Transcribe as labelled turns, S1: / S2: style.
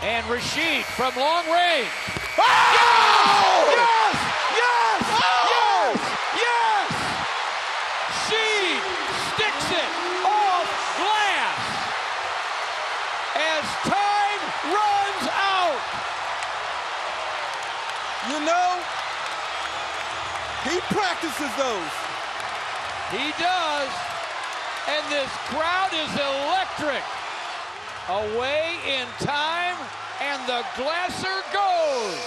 S1: And Rasheed from long range.
S2: Oh!
S1: Yes! Yes!
S2: Oh!
S1: Yes! Yes! Sheed sticks it off glass as time runs out.
S2: You know, he practices those.
S1: He does. And this crowd is electric. Away in time, the Glasser goes.